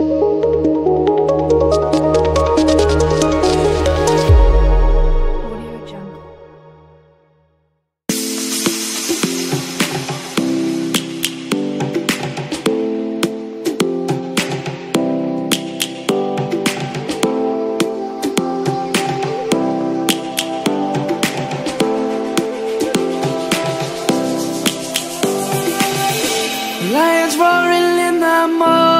Lions roaring in the morning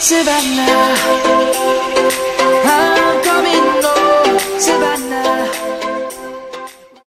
Savannah.